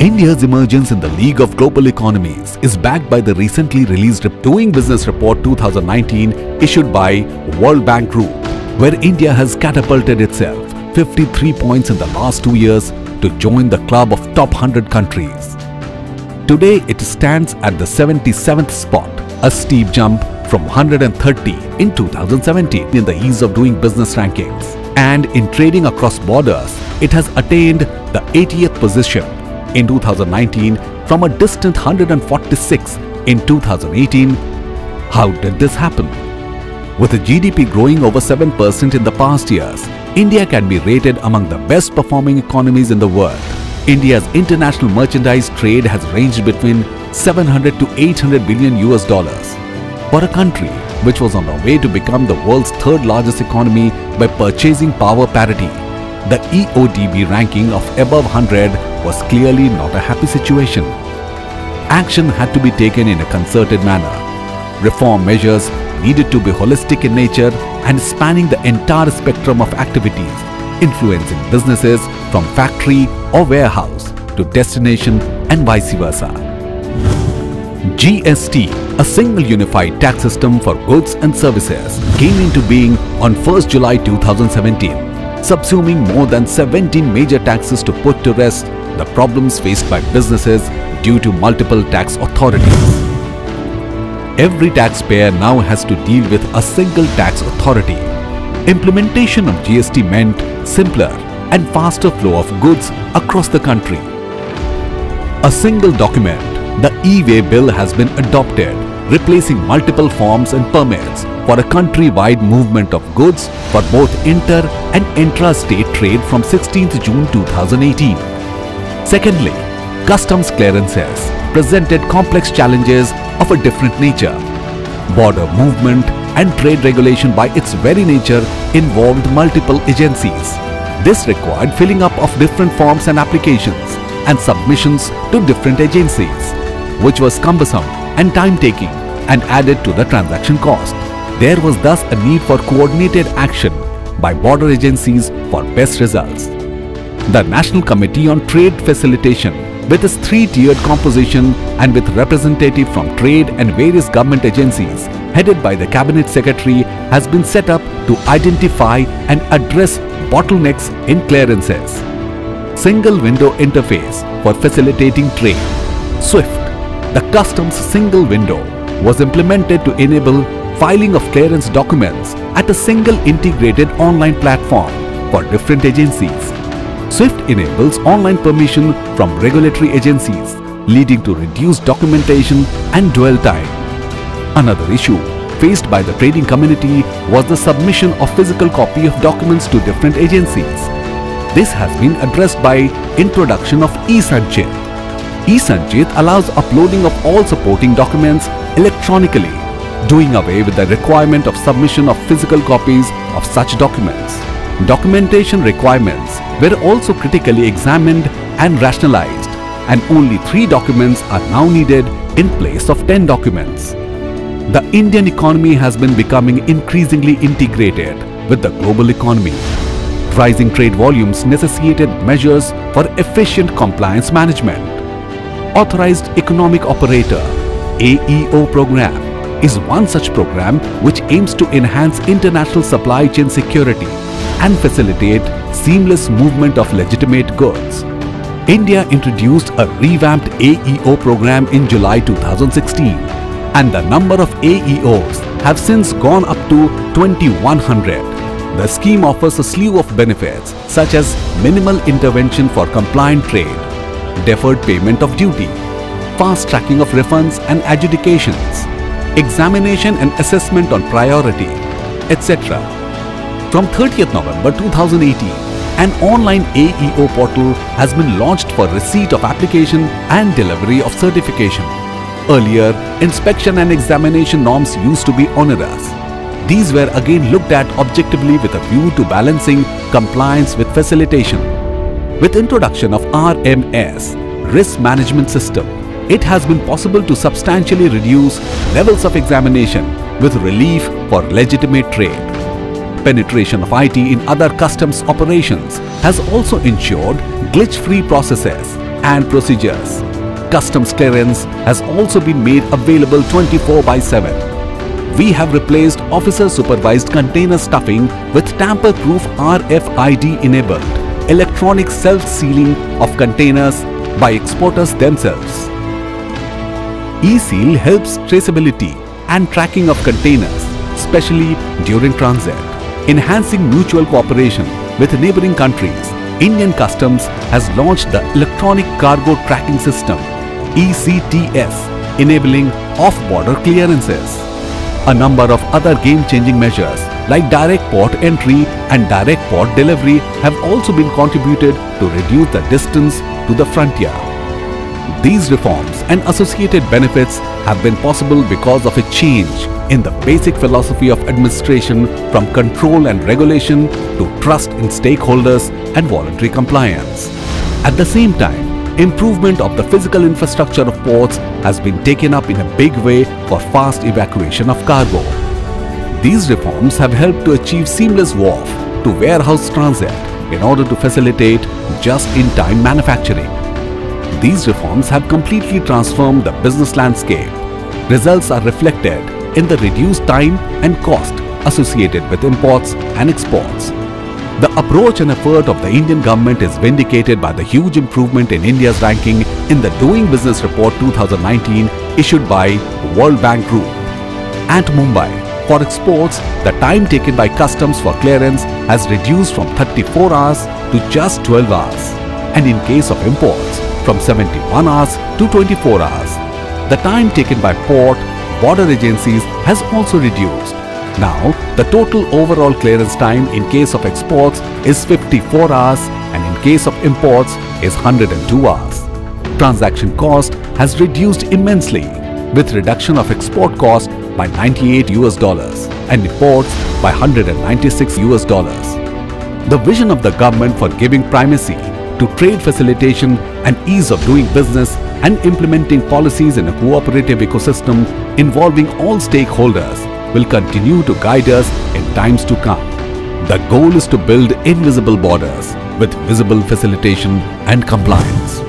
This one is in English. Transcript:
India's emergence in the League of Global Economies is backed by the recently released Doing Business Report 2019 issued by World Bank Group, where India has catapulted itself 53 points in the last two years to join the club of top 100 countries. Today it stands at the 77th spot, a steep jump from 130 in 2017 in the ease of doing business rankings. And in trading across borders, it has attained the 80th position in 2019 from a distant 146 in 2018. How did this happen? With a GDP growing over 7% in the past years, India can be rated among the best performing economies in the world. India's international merchandise trade has ranged between 700 to 800 billion US dollars. For a country which was on the way to become the world's third largest economy by purchasing power parity, the EODB ranking of above 100 was clearly not a happy situation. Action had to be taken in a concerted manner. Reform measures needed to be holistic in nature and spanning the entire spectrum of activities, influencing businesses from factory or warehouse to destination and vice versa. GST, a single unified tax system for goods and services, came into being on 1st July 2017, subsuming more than 17 major taxes to put to rest the problems faced by businesses due to multiple tax authorities. Every taxpayer now has to deal with a single tax authority. Implementation of GST meant simpler and faster flow of goods across the country. A single document, the e-way bill has been adopted, replacing multiple forms and permits for a country-wide movement of goods for both inter and intra-state trade from 16th June 2018. Secondly, customs clearances presented complex challenges of a different nature. Border movement and trade regulation by its very nature involved multiple agencies. This required filling up of different forms and applications and submissions to different agencies, which was cumbersome and time-taking and added to the transaction cost. There was thus a need for coordinated action by border agencies for best results. The National Committee on Trade Facilitation with its three-tiered composition and with representative from trade and various government agencies headed by the Cabinet Secretary has been set up to identify and address bottlenecks in clearances. Single Window Interface for Facilitating Trade SWIFT, the customs single window, was implemented to enable filing of clearance documents at a single integrated online platform for different agencies. SWIFT enables online permission from regulatory agencies, leading to reduced documentation and dwell time. Another issue faced by the trading community was the submission of physical copy of documents to different agencies. This has been addressed by introduction of eSanchit. eSanchit allows uploading of all supporting documents electronically, doing away with the requirement of submission of physical copies of such documents. Documentation requirements were also critically examined and rationalized and only three documents are now needed in place of 10 documents. The Indian economy has been becoming increasingly integrated with the global economy. Rising trade volumes necessitated measures for efficient compliance management. Authorized Economic Operator AEO program is one such program which aims to enhance international supply chain security and facilitate seamless movement of legitimate goods. India introduced a revamped AEO program in July 2016 and the number of AEOs have since gone up to 2100. The scheme offers a slew of benefits such as minimal intervention for compliant trade, deferred payment of duty, fast tracking of refunds and adjudications, examination and assessment on priority, etc. From 30th November 2018, an online AEO portal has been launched for receipt of application and delivery of certification. Earlier, inspection and examination norms used to be onerous. These were again looked at objectively with a view to balancing compliance with facilitation. With introduction of RMS, Risk Management System, it has been possible to substantially reduce levels of examination with relief for legitimate trade. Penetration of IT in other customs operations has also ensured glitch-free processes and procedures. Customs clearance has also been made available 24 by 7 we have replaced officer supervised container stuffing with tamper proof RFID enabled electronic self sealing of containers by exporters themselves. E-Seal helps traceability and tracking of containers, especially during transit. Enhancing mutual cooperation with neighboring countries, Indian Customs has launched the Electronic Cargo Tracking System ECTS, enabling off-border clearances. A number of other game-changing measures like direct port entry and direct port delivery have also been contributed to reduce the distance to the frontier. These reforms and associated benefits have been possible because of a change in the basic philosophy of administration from control and regulation to trust in stakeholders and voluntary compliance. At the same time, improvement of the physical infrastructure of ports has been taken up in a big way for fast evacuation of cargo. These reforms have helped to achieve seamless wharf to warehouse transit in order to facilitate just-in-time manufacturing. These reforms have completely transformed the business landscape. Results are reflected in the reduced time and cost associated with imports and exports. The approach and effort of the Indian government is vindicated by the huge improvement in India's ranking in the Doing Business Report 2019 issued by World Bank Group. At Mumbai, for exports, the time taken by customs for clearance has reduced from 34 hours to just 12 hours. And in case of imports, from 71 hours to 24 hours. The time taken by port, border agencies has also reduced now, the total overall clearance time in case of exports is 54 hours and in case of imports is 102 hours. Transaction cost has reduced immensely with reduction of export cost by 98 US dollars and imports by 196 US dollars. The vision of the government for giving primacy to trade facilitation and ease of doing business and implementing policies in a cooperative ecosystem involving all stakeholders will continue to guide us in times to come. The goal is to build invisible borders with visible facilitation and compliance.